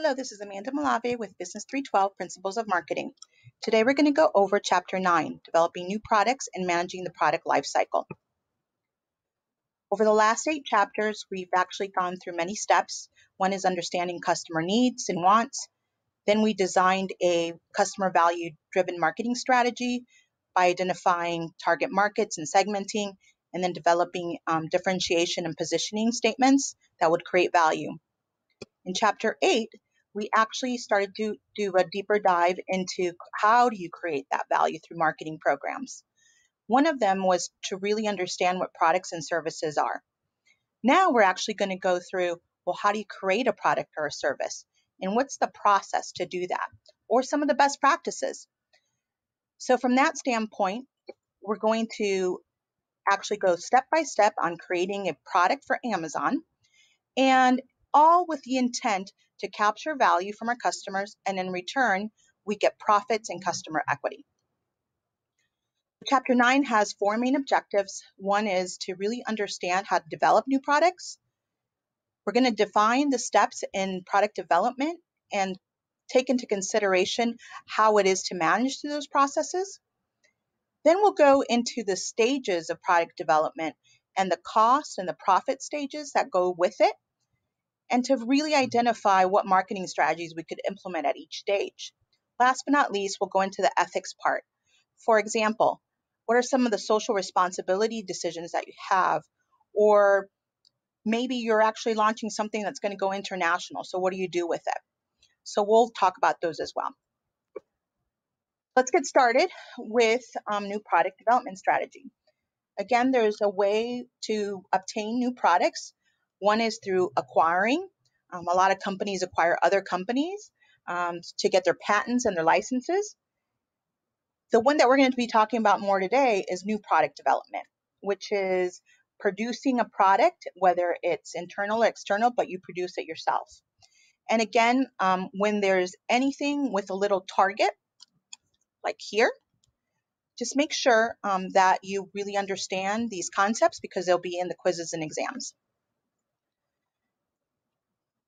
Hello, this is Amanda Malave with Business 312 Principles of Marketing. Today we're going to go over Chapter 9, Developing New Products and Managing the Product Lifecycle. Over the last eight chapters, we've actually gone through many steps. One is understanding customer needs and wants. Then we designed a customer value driven marketing strategy by identifying target markets and segmenting, and then developing um, differentiation and positioning statements that would create value. In chapter 8, we actually started to do a deeper dive into how do you create that value through marketing programs. One of them was to really understand what products and services are. Now we're actually going to go through well, how do you create a product or a service? And what's the process to do that? Or some of the best practices. So, from that standpoint, we're going to actually go step by step on creating a product for Amazon and all with the intent to capture value from our customers, and in return, we get profits and customer equity. Chapter 9 has four main objectives. One is to really understand how to develop new products. We're going to define the steps in product development and take into consideration how it is to manage through those processes. Then we'll go into the stages of product development and the cost and the profit stages that go with it and to really identify what marketing strategies we could implement at each stage. Last but not least, we'll go into the ethics part. For example, what are some of the social responsibility decisions that you have? Or maybe you're actually launching something that's going to go international. So, what do you do with it? So, we'll talk about those as well. Let's get started with um, new product development strategy. Again, there's a way to obtain new products one is through acquiring. Um, a lot of companies acquire other companies um, to get their patents and their licenses. The one that we're going to be talking about more today is new product development, which is producing a product, whether it's internal or external, but you produce it yourself. And again, um, when there's anything with a little target, like here, just make sure um, that you really understand these concepts because they'll be in the quizzes and exams.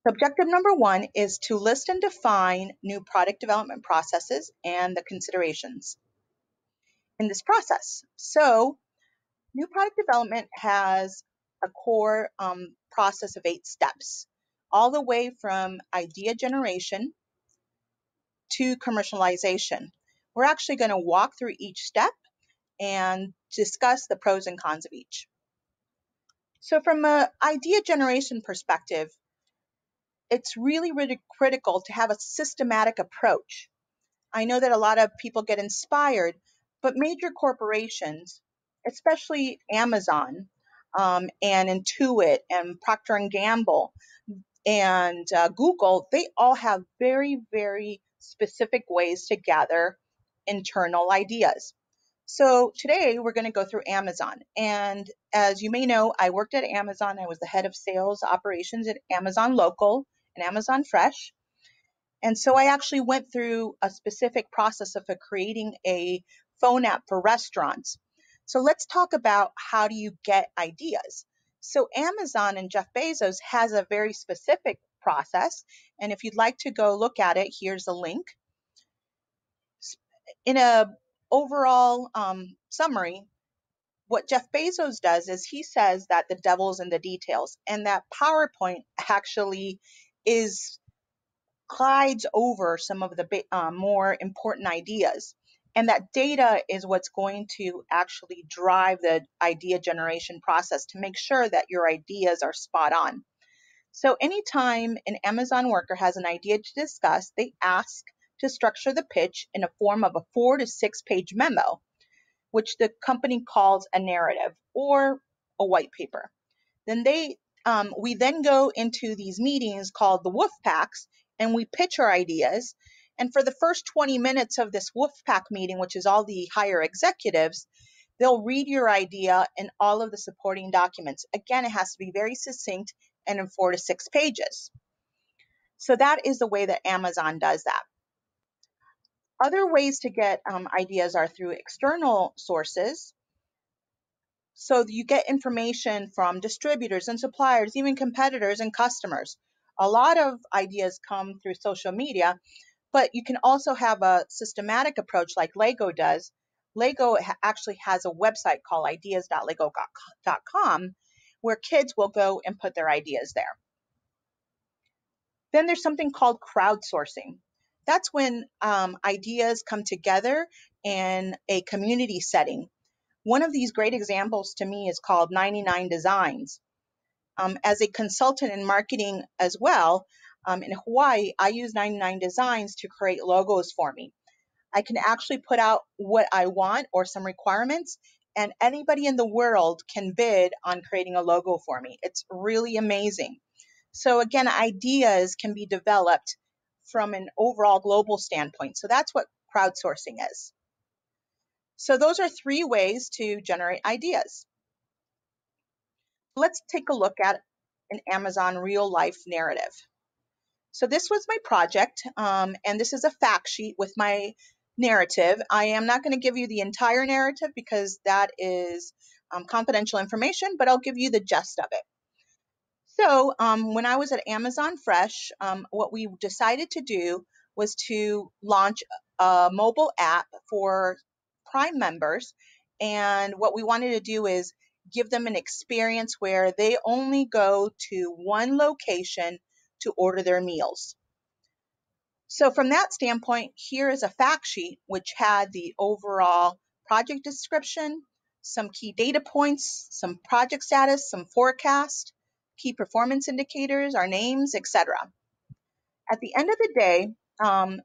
Objective number one is to list and define new product development processes and the considerations in this process. So, new product development has a core um, process of eight steps, all the way from idea generation to commercialization. We're actually going to walk through each step and discuss the pros and cons of each. So, from an idea generation perspective, it's really, really critical to have a systematic approach. I know that a lot of people get inspired, but major corporations, especially Amazon um, and Intuit and Procter and Gamble and uh, Google, they all have very, very specific ways to gather internal ideas. So today we're going to go through Amazon. And as you may know, I worked at Amazon. I was the head of sales operations at Amazon Local and Amazon Fresh. And so I actually went through a specific process of creating a phone app for restaurants. So let's talk about how do you get ideas. So Amazon and Jeff Bezos has a very specific process. And if you'd like to go look at it, here's a link. In a overall um, summary, what Jeff Bezos does is he says that the devil's in the details, and that PowerPoint actually is glides over some of the uh, more important ideas. And that data is what's going to actually drive the idea generation process to make sure that your ideas are spot on. So, anytime an Amazon worker has an idea to discuss, they ask to structure the pitch in a form of a four to six page memo, which the company calls a narrative or a white paper. Then they um, we then go into these meetings called the wolf packs and we pitch our ideas. And for the first 20 minutes of this wolf pack meeting, which is all the higher executives, they'll read your idea and all of the supporting documents. Again, it has to be very succinct and in four to six pages. So that is the way that Amazon does that. Other ways to get um, ideas are through external sources. So you get information from distributors and suppliers, even competitors and customers. a lot of ideas come through social media, but you can also have a systematic approach like Lego does. Lego actually has a website called ideas.lego.com where kids will go and put their ideas there. Then there's something called crowdsourcing. That's when um, ideas come together in a community setting. One of these great examples to me is called 99 Designs. Um, as a consultant in marketing as well, um, in Hawaii, I use 99 Designs to create logos for me. I can actually put out what I want or some requirements, and anybody in the world can bid on creating a logo for me. It's really amazing. So, again, ideas can be developed from an overall global standpoint. So, that's what crowdsourcing is. So, those are three ways to generate ideas. Let's take a look at an Amazon real life narrative. So this was my project, um, and this is a fact sheet with my narrative. I am not going to give you the entire narrative because that is um, confidential information, but I'll give you the gist of it. So um, when I was at Amazon Fresh, um, what we decided to do was to launch a mobile app for Prime members. And what we wanted to do is give them an experience where they only go to one location to order their meals. So from that standpoint, here is a fact sheet which had the overall project description, some key data points, some project status, some forecast, key performance indicators, our names, etc. At the end of the day, um,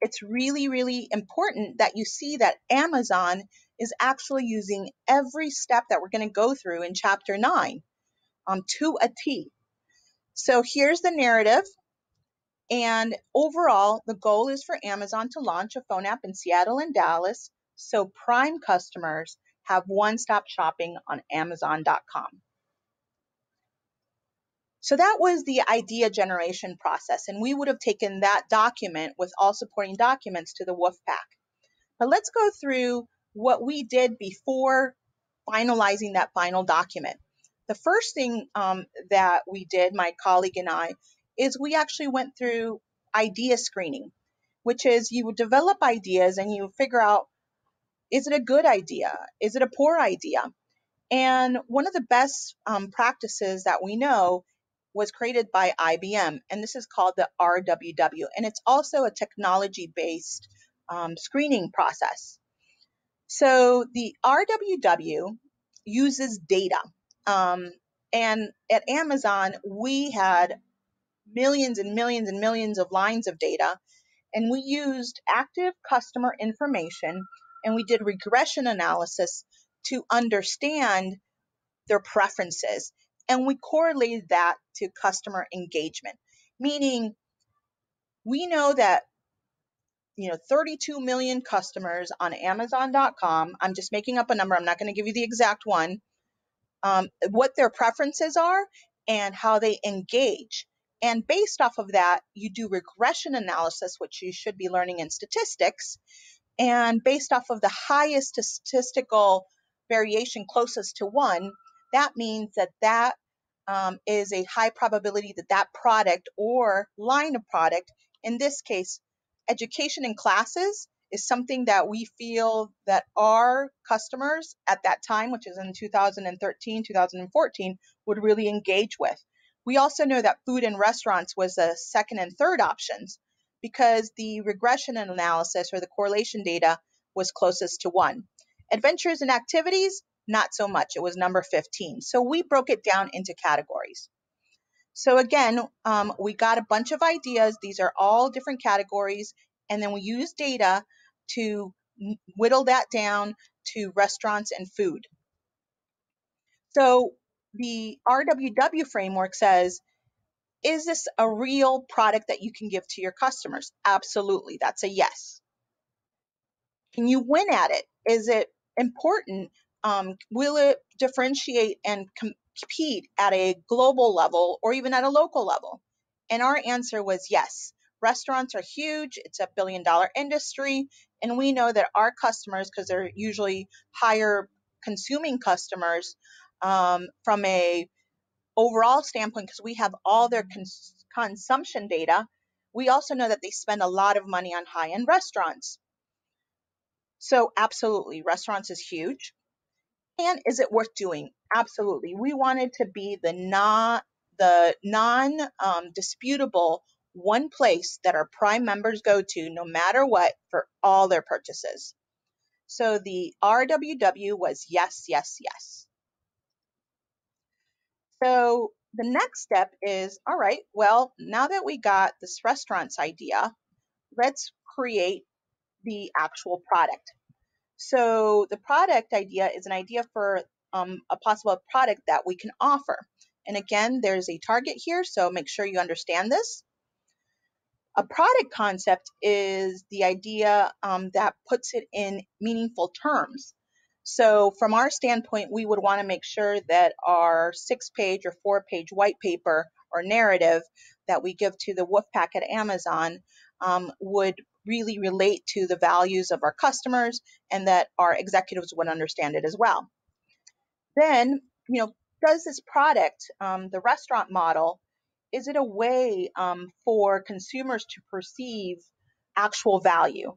it's really, really important that you see that Amazon is actually using every step that we're going to go through in chapter 9 um, to a T. So here's the narrative. And overall, the goal is for Amazon to launch a phone app in Seattle and Dallas so Prime customers have one stop shopping on Amazon.com. So that was the idea generation process, and we would have taken that document with all supporting documents to the Wolfpack. But let's go through what we did before finalizing that final document. The first thing um, that we did, my colleague and I, is we actually went through idea screening, which is you would develop ideas and you figure out is it a good idea? Is it a poor idea? And one of the best um, practices that we know was created by IBM, and this is called the RWW, and it's also a technology based um, screening process. So the RWW uses data. Um, and at Amazon, we had millions and millions and millions of lines of data, and we used active customer information and we did regression analysis to understand their preferences. And we correlated that to customer engagement, meaning we know that you know 32 million customers on amazon.com i'm just making up a number i'm not going to give you the exact one um, what their preferences are and how they engage. And based off of that, you do regression analysis, which you should be learning in statistics. And based off of the highest statistical variation closest to one, that means that that um, is a high probability that that product or line of product, in this case, education and classes, is something that we feel that our customers at that time, which is in 2013, 2014, would really engage with. We also know that food and restaurants was the second and third options because the regression analysis or the correlation data was closest to one. Adventures and activities, not so much. It was number 15. So we broke it down into categories. So again, um, we got a bunch of ideas. These are all different categories. And then we use data to whittle that down to restaurants and food. So the RWW framework says, is this a real product that you can give to your customers? Absolutely. That's a yes. Can you win at it? Is it important? Um, will it differentiate and compete at a global level or even at a local level? And our answer was yes. Restaurants are huge. It's a billion dollar industry. And we know that our customers, because they're usually higher consuming customers, um, from a overall standpoint, because we have all their cons- consumption data, we also know that they spend a lot of money on high end restaurants. So, absolutely, restaurants is huge. And is it worth doing? Absolutely. We wanted to be the not the non um, disputable one place that our Prime members go to no matter what for all their purchases. So the RWW was yes, yes, yes. So the next step is all right, well, now that we got this restaurant's idea, let's create the actual product. So the product idea is an idea for um, a possible product that we can offer. And again, there's a target here, so make sure you understand this. A product concept is the idea um, that puts it in meaningful terms. So, from our standpoint, we would want to make sure that our six page or four page white paper or narrative that we give to the Wolfpack at Amazon um, would really relate to the values of our customers and that our executives would understand it as well. Then, you know, does this product, um, the restaurant model, is it a way um, for consumers to perceive actual value?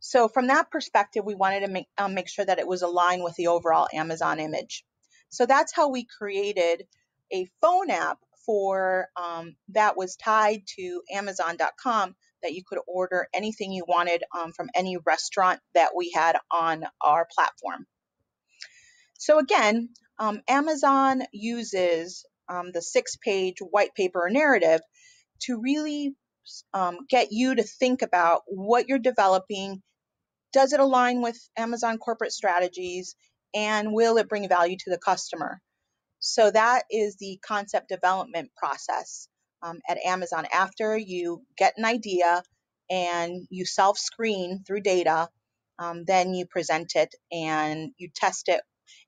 So from that perspective, we wanted to make, um, make sure that it was aligned with the overall Amazon image. So that's how we created a phone app for um, that was tied to Amazon.com that you could order anything you wanted um, from any restaurant that we had on our platform. So again, um, Amazon uses um, the six page white paper narrative to really um, get you to think about what you're developing. Does it align with Amazon corporate strategies? And will it bring value to the customer? So that is the concept development process um, at Amazon. After you get an idea and you self screen through data, um, then you present it and you test it.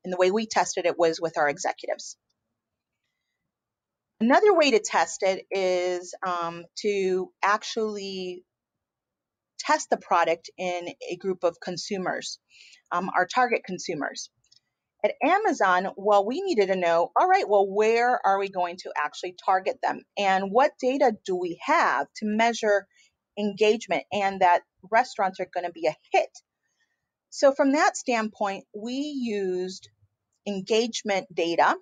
And the way we tested it was with our executives. Another way to test it is um, to actually test the product in a group of consumers, um, our target consumers. At Amazon, well, we needed to know, all right, well, where are we going to actually target them? And what data do we have to measure engagement and that restaurants are going to be a hit? So, from that standpoint, we used engagement data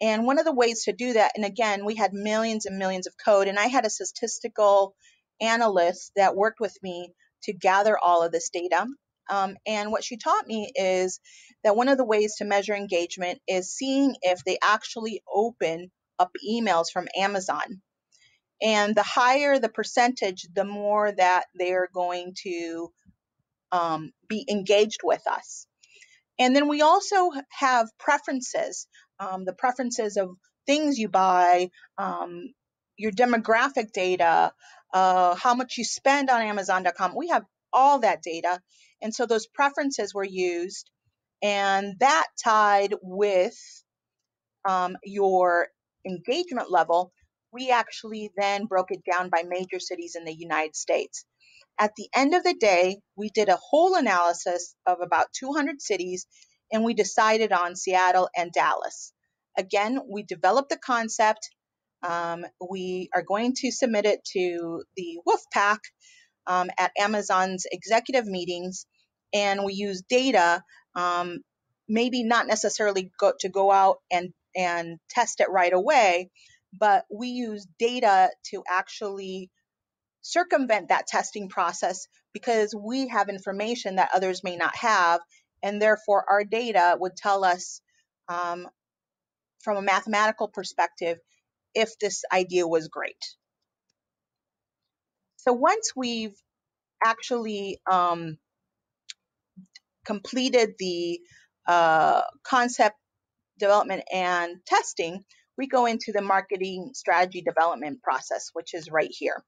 and one of the ways to do that, and again, we had millions and millions of code, and I had a statistical analyst that worked with me to gather all of this data. Um, and what she taught me is that one of the ways to measure engagement is seeing if they actually open up emails from Amazon. And the higher the percentage, the more that they're going to um, be engaged with us. And then we also have preferences um, the preferences of things you buy, um, your demographic data, uh, how much you spend on Amazon.com. We have all that data. And so those preferences were used, and that tied with um, your engagement level. We actually then broke it down by major cities in the United States. At the end of the day, we did a whole analysis of about 200 cities and we decided on Seattle and Dallas. Again, we developed the concept. Um, we are going to submit it to the Wolfpack um, at Amazon's executive meetings, and we use data, um, maybe not necessarily go, to go out and, and test it right away, but we use data to actually circumvent that testing process because we have information that others may not have and therefore our data would tell us um, from a mathematical perspective if this idea was great. So once we've actually um, completed the uh, concept development and testing, we go into the marketing strategy development process, which is right here.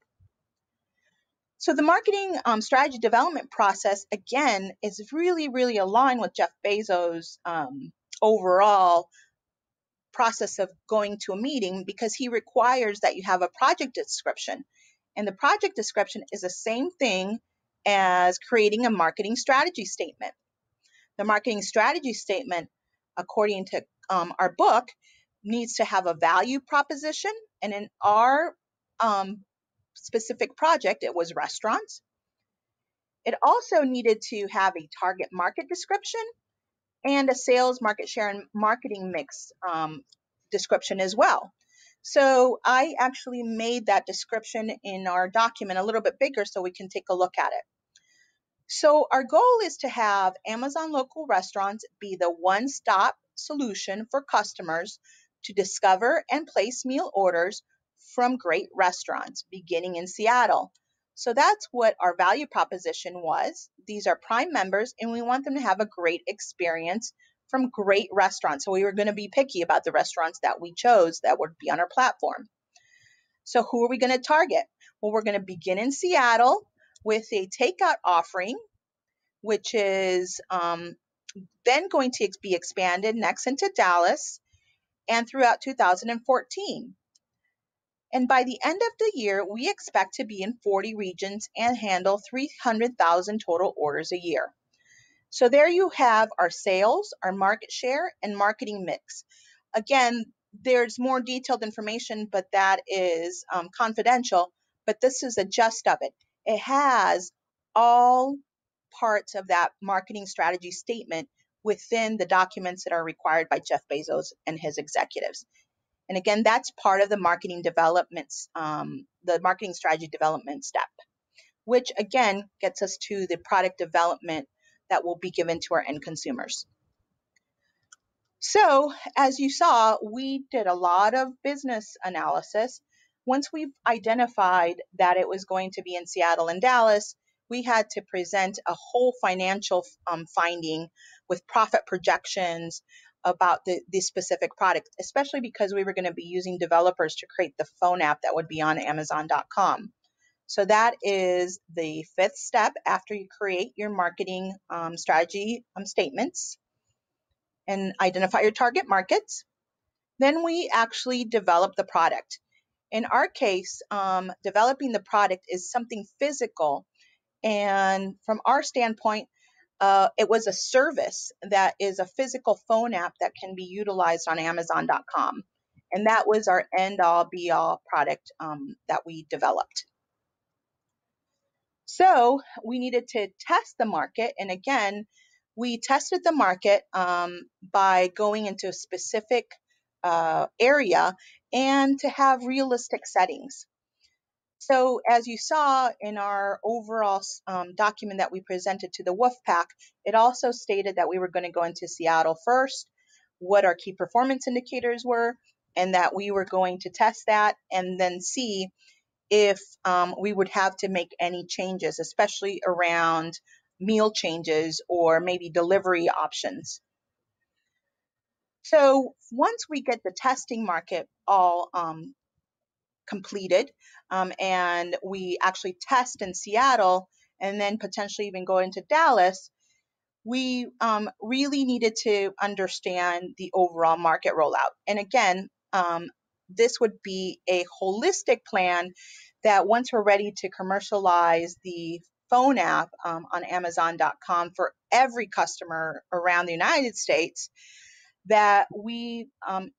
So the marketing um, strategy development process, again, is really, really aligned with Jeff Bezos' um, overall process of going to a meeting because he requires that you have a project description. And the project description is the same thing as creating a marketing strategy statement. The marketing strategy statement, according to um, our book, needs to have a value proposition. And in our um, specific project, it was restaurants. It also needed to have a target market description and a sales, market share, and marketing mix um, description as well. So I actually made that description in our document a little bit bigger so we can take a look at it. So our goal is to have Amazon local restaurants be the one-stop solution for customers to discover and place meal orders from great restaurants beginning in Seattle. So that's what our value proposition was. These are Prime members, and we want them to have a great experience from great restaurants. So we were going to be picky about the restaurants that we chose that would be on our platform. So who are we going to target? Well, we're going to begin in Seattle with a takeout offering, which is um, then going to be expanded next into Dallas and throughout 2014. And by the end of the year, we expect to be in 40 regions and handle 300,000 total orders a year. So there you have our sales, our market share, and marketing mix. Again, there's more detailed information, but that is um, confidential. But this is a gist of it. It has all parts of that marketing strategy statement within the documents that are required by Jeff Bezos and his executives. And again, that's part of the marketing developments, um, the marketing strategy development step, which again gets us to the product development that will be given to our end consumers. So, as you saw, we did a lot of business analysis. Once we've identified that it was going to be in Seattle and Dallas, we had to present a whole financial um, finding with profit projections, about the, the specific product, especially because we were going to be using developers to create the phone app that would be on Amazon.com. So that is the fifth step after you create your marketing um, strategy um, statements and identify your target markets. Then we actually develop the product. In our case, um, developing the product is something physical. And from our standpoint, uh, it was a service that is a physical phone app that can be utilized on Amazon.com. And that was our end all be all product um, that we developed. So we needed to test the market. And again, we tested the market um, by going into a specific uh, area and to have realistic settings. So as you saw in our overall um, document that we presented to the Wolfpack, it also stated that we were going to go into Seattle first, what our key performance indicators were, and that we were going to test that and then see if um, we would have to make any changes, especially around meal changes or maybe delivery options. So once we get the testing market all um, completed um, and we actually test in Seattle and then potentially even go into Dallas, we um, really needed to understand the overall market rollout. And again, um, this would be a holistic plan that once we're ready to commercialize the phone app um, on Amazon.com for every customer around the United States, that we um,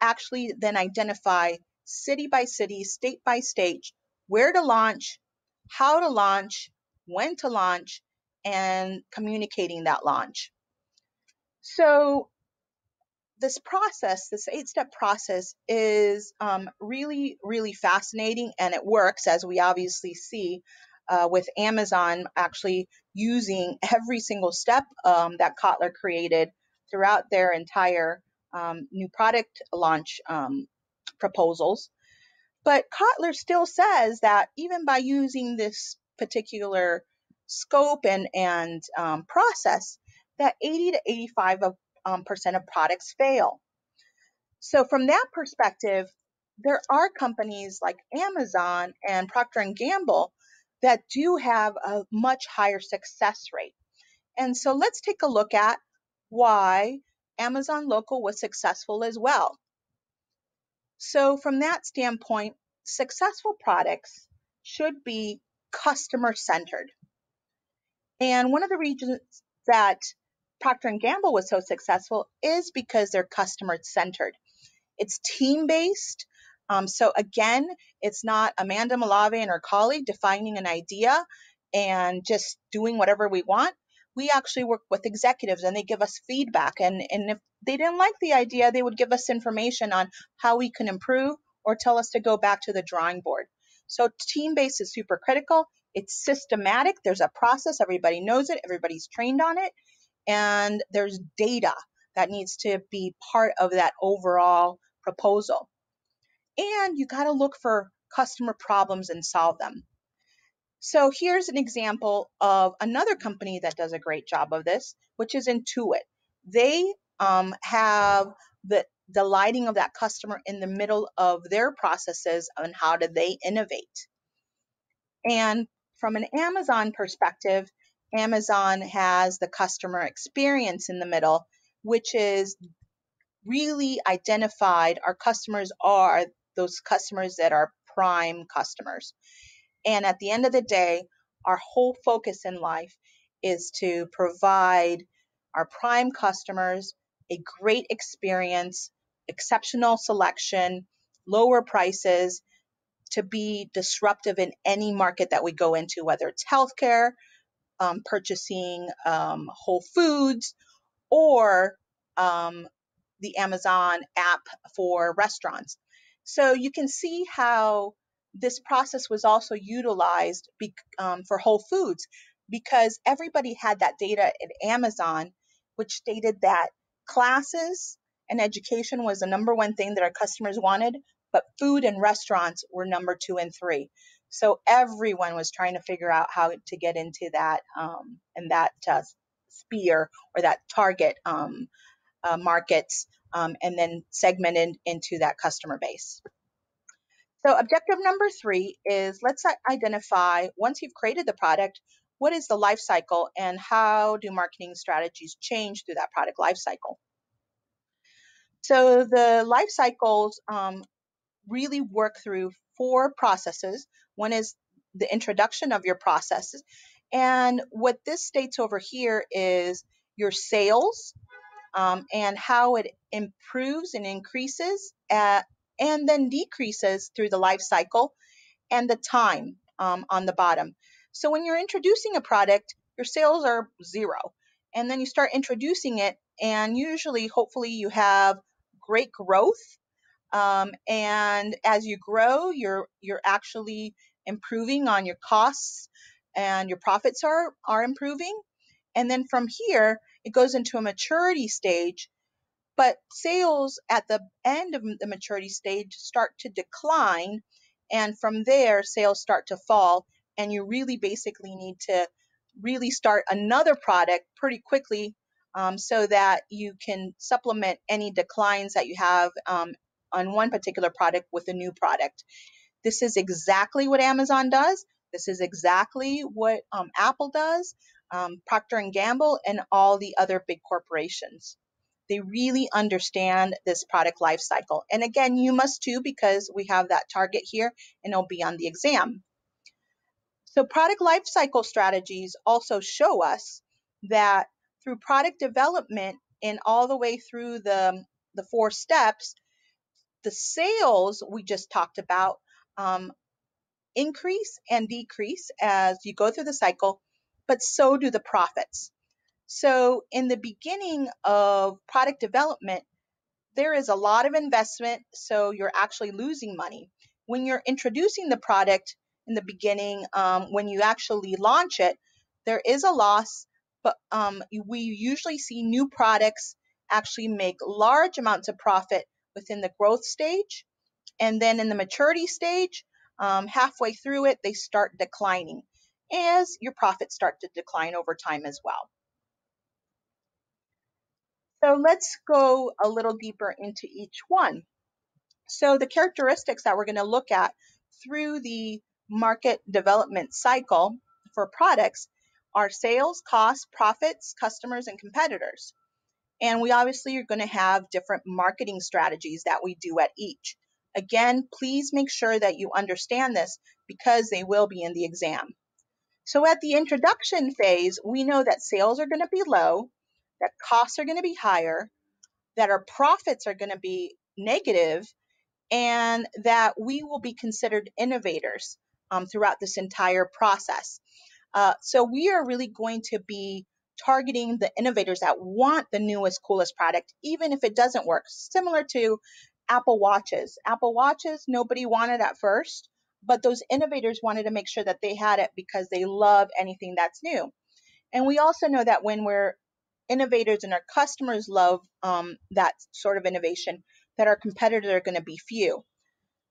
actually then identify city by city, state by state, where to launch, how to launch, when to launch, and communicating that launch. So this process, this eight step process is um, really, really fascinating and it works as we obviously see uh, with Amazon actually using every single step um, that Kotler created throughout their entire um, new product launch um, proposals. But Kotler still says that even by using this particular scope and, and um, process, that 80 to 85 of, um, percent of products fail. So from that perspective, there are companies like Amazon and Procter and Gamble that do have a much higher success rate. And so let's take a look at why Amazon Local was successful as well. So from that standpoint, successful products should be customer centered. And one of the reasons that Procter Gamble was so successful is because they're customer centered. It's team based. Um, so again, it's not Amanda Malave and her colleague defining an idea and just doing whatever we want. We actually work with executives and they give us feedback. And, and if they didn't like the idea, they would give us information on how we can improve or tell us to go back to the drawing board. So team based is super critical. It's systematic. There's a process. Everybody knows it. Everybody's trained on it. And there's data that needs to be part of that overall proposal. And you got to look for customer problems and solve them. So here's an example of another company that does a great job of this, which is Intuit. They um, have the the lighting of that customer in the middle of their processes on how do they innovate. And from an Amazon perspective, Amazon has the customer experience in the middle, which is really identified our customers are those customers that are prime customers. And at the end of the day, our whole focus in life is to provide our prime customers a great experience, exceptional selection, lower prices, to be disruptive in any market that we go into, whether it's healthcare, um, purchasing um, Whole Foods, or um, the Amazon app for restaurants. So you can see how this process was also utilized be, um, for Whole Foods because everybody had that data at Amazon, which stated that classes and education was the number one thing that our customers wanted, but food and restaurants were number two and three. So everyone was trying to figure out how to get into that um, and that uh, or that target um, uh, markets um, and then segmented into that customer base. So objective number three is let's identify once you've created the product, what is the life cycle and how do marketing strategies change through that product life cycle? So the life cycles um, really work through four processes. One is the introduction of your processes. And what this states over here is your sales um, and how it improves and increases at, and then decreases through the life cycle and the time um, on the bottom. So when you're introducing a product, your sales are zero. And then you start introducing it, and usually, hopefully, you have great growth um, and as you grow, you're you're actually improving on your costs and your profits are are improving. And then from here, it goes into a maturity stage. But sales at the end of the maturity stage start to decline. And from there, sales start to fall. And you really basically need to really start another product pretty quickly um, so that you can supplement any declines that you have um, on one particular product with a new product. This is exactly what Amazon does. This is exactly what um, Apple does, um, Procter and Gamble, and all the other big corporations. They really understand this product life cycle. And again, you must too because we have that target here and it'll be on the exam. So product life cycle strategies also show us that through product development and all the way through the, the four steps, the sales we just talked about um, increase and decrease as you go through the cycle, but so do the profits. So, in the beginning of product development, there is a lot of investment, so you're actually losing money. When you're introducing the product in the beginning, um, when you actually launch it, there is a loss, but um, we usually see new products actually make large amounts of profit within the growth stage. And then in the maturity stage, um, halfway through it, they start declining as your profits start to decline over time as well. So let's go a little deeper into each one. So the characteristics that we're going to look at through the market development cycle for products are sales, costs, profits, customers, and competitors. And we obviously are going to have different marketing strategies that we do at each. Again, please make sure that you understand this because they will be in the exam. So at the introduction phase, we know that sales are going to be low, that costs are going to be higher, that our profits are going to be negative, and that we will be considered innovators um, throughout this entire process. Uh, so we are really going to be targeting the innovators that want the newest, coolest product, even if it doesn't work. Similar to Apple Watches. Apple Watches, nobody wanted at first, but those innovators wanted to make sure that they had it because they love anything that's new. And we also know that when we're innovators and our customers love um, that sort of innovation, that our competitors are going to be few.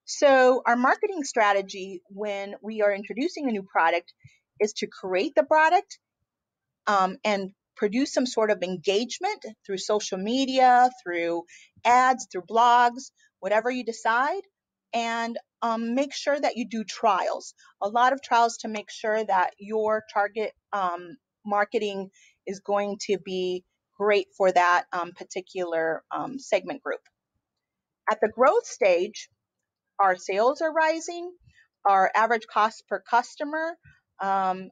So, our marketing strategy when we are introducing a new product is to create the product um, and produce some sort of engagement through social media, through ads, through blogs, whatever you decide, and um, make sure that you do trials. A lot of trials to make sure that your target um, marketing is going to be great for that um, particular um, segment group. At the growth stage, our sales are rising, our average cost per customer um,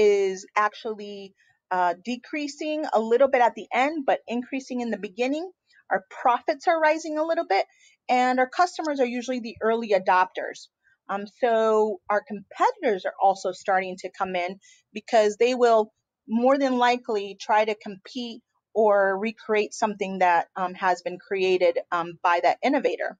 is actually uh, decreasing a little bit at the end, but increasing in the beginning. Our profits are rising a little bit, and our customers are usually the early adopters. Um, so our competitors are also starting to come in because they will more than likely try to compete or recreate something that um, has been created um, by that innovator.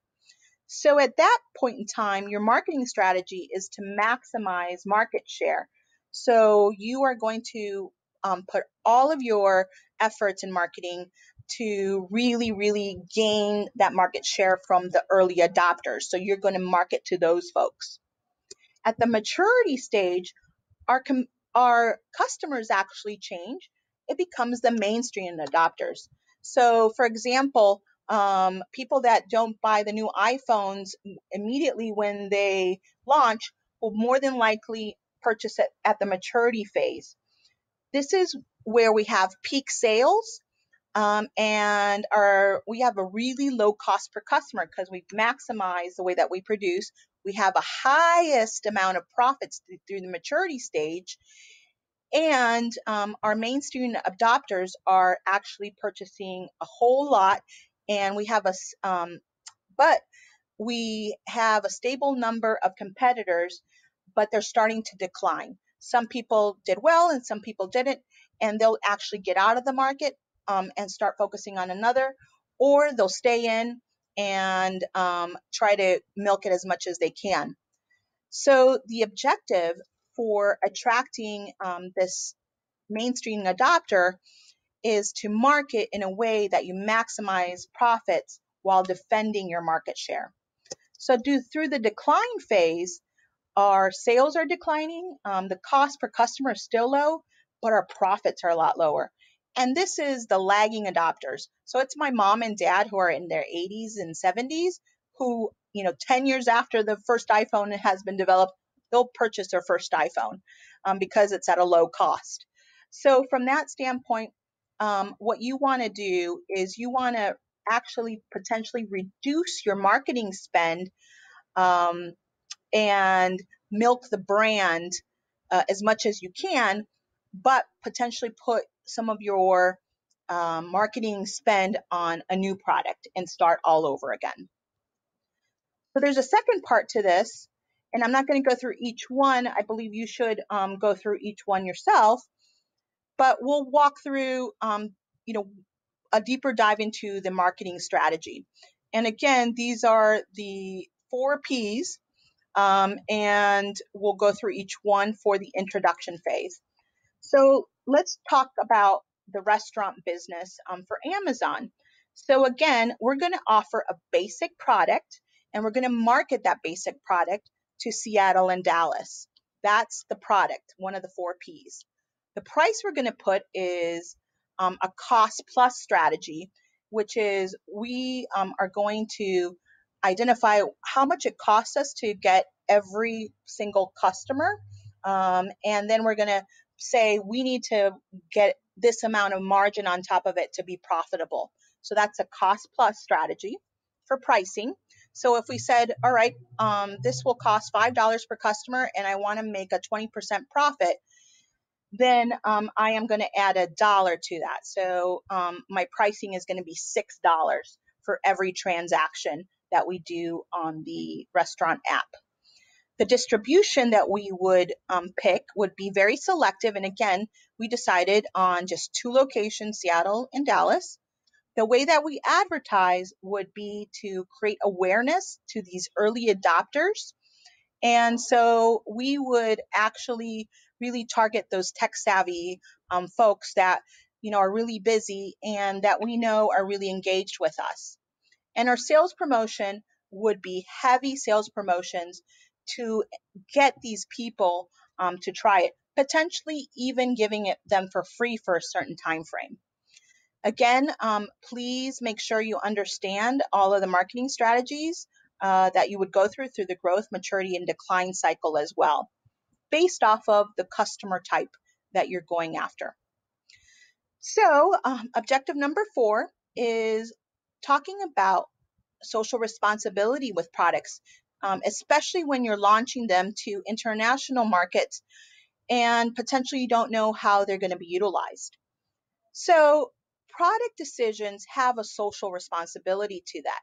So at that point in time, your marketing strategy is to maximize market share. So you are going to um, put all of your efforts in marketing to really, really gain that market share from the early adopters. So you're going to market to those folks. At the maturity stage, our, com- our customers actually change. It becomes the mainstream adopters. So, for example, um, people that don't buy the new iPhones immediately when they launch will more than likely purchase it at the maturity phase. This is where we have peak sales um, and our we have a really low cost per customer because we maximize the way that we produce. We have a highest amount of profits through the maturity stage, and um, our mainstream adopters are actually purchasing a whole lot, and we have a um, but we have a stable number of competitors, but they're starting to decline. Some people did well and some people didn't, and they'll actually get out of the market um, and start focusing on another, or they'll stay in and um, try to milk it as much as they can. So the objective for attracting um, this mainstream adopter is to market in a way that you maximize profits while defending your market share. So do through the decline phase, our sales are declining, um, the cost per customer is still low, but our profits are a lot lower. And this is the lagging adopters. So it's my mom and dad who are in their 80s and 70s who, you know, 10 years after the first iPhone has been developed, they'll purchase their first iPhone um, because it's at a low cost. So from that standpoint, um, what you want to do is you want to actually potentially reduce your marketing spend um, and milk the brand uh, as much as you can, but potentially put some of your um, marketing spend on a new product and start all over again. So there's a second part to this, and I'm not going to go through each one. I believe you should um, go through each one yourself, but we'll walk through, um, you know, a deeper dive into the marketing strategy. And again, these are the four P's, um, and we'll go through each one for the introduction phase. So let's talk about the restaurant business um, for Amazon. So again, we're going to offer a basic product and we're going to market that basic product to Seattle and Dallas. That's the product, one of the four P's. The price we're going to put is um, a cost plus strategy, which is we um, are going to identify how much it costs us to get every single customer. Um, and then we're going to say we need to get this amount of margin on top of it to be profitable. So that's a cost plus strategy for pricing. So if we said, all right, um, this will cost $5 per customer and I want to make a 20% profit, then um, I am going to add a dollar to that. So um, my pricing is going to be $6 for every transaction that we do on the restaurant app. The distribution that we would um, pick would be very selective. And again, we decided on just two locations, Seattle and Dallas. The way that we advertise would be to create awareness to these early adopters. And so we would actually really target those tech savvy um, folks that you know are really busy and that we know are really engaged with us. And our sales promotion would be heavy sales promotions to get these people um, to try it, potentially even giving it them for free for a certain time frame. Again, um, please make sure you understand all of the marketing strategies uh, that you would go through through the growth, maturity, and decline cycle as well, based off of the customer type that you're going after. So, um, objective number four is talking about social responsibility with products um, especially when you're launching them to international markets and potentially you don't know how they're going to be utilized. So, product decisions have a social responsibility to that.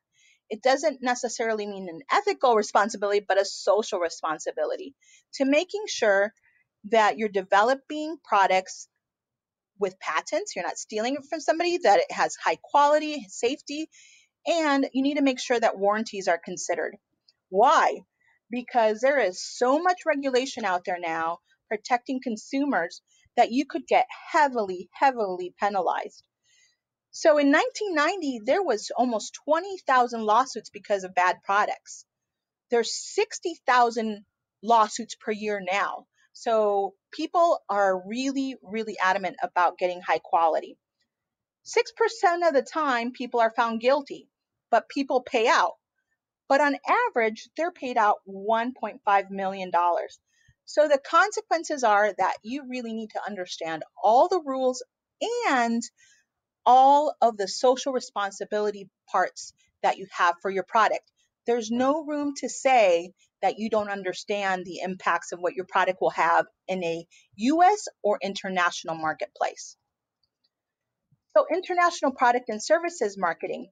It doesn't necessarily mean an ethical responsibility, but a social responsibility to making sure that you're developing products with patents, you're not stealing it from somebody, that it has high quality, safety, and you need to make sure that warranties are considered. Why? Because there is so much regulation out there now protecting consumers that you could get heavily, heavily penalized. So in 1990, there was almost 20,000 lawsuits because of bad products. There's 60,000 lawsuits per year now. So people are really, really adamant about getting high quality. 6% of the time, people are found guilty, but people pay out. But on average, they're paid out $1.5 million. So the consequences are that you really need to understand all the rules and all of the social responsibility parts that you have for your product. There's no room to say that you don't understand the impacts of what your product will have in a US or international marketplace. So, international product and services marketing.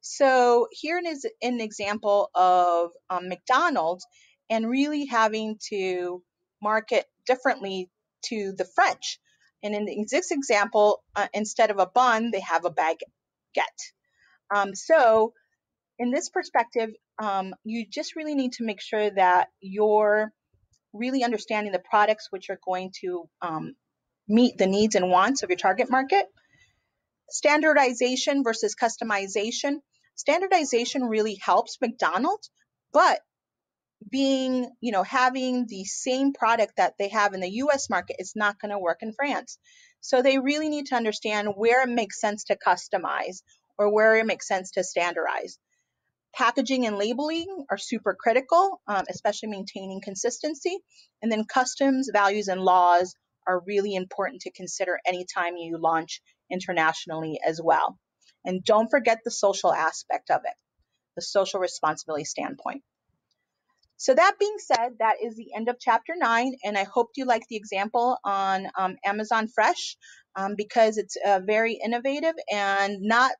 So here is an example of um, McDonald's and really having to market differently to the French. And in this example, uh, instead of a bun, they have a baguette. Um, so in this perspective, um, you just really need to make sure that you're really understanding the products which are going to um, meet the needs and wants of your target market standardization versus customization. Standardization really helps McDonald's, but being, you know, having the same product that they have in the US market is not going to work in France. So they really need to understand where it makes sense to customize or where it makes sense to standardize. Packaging and labeling are super critical, um, especially maintaining consistency. And then customs, values, and laws are really important to consider anytime you launch internationally as well. And don't forget the social aspect of it, the social responsibility standpoint. So that being said, that is the end of chapter nine, and I hope you like the example on um, Amazon Fresh um, because it's uh, very innovative and not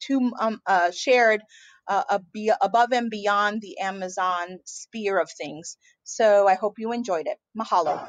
too um, uh, shared uh, above and beyond the Amazon sphere of things. So I hope you enjoyed it. Mahalo.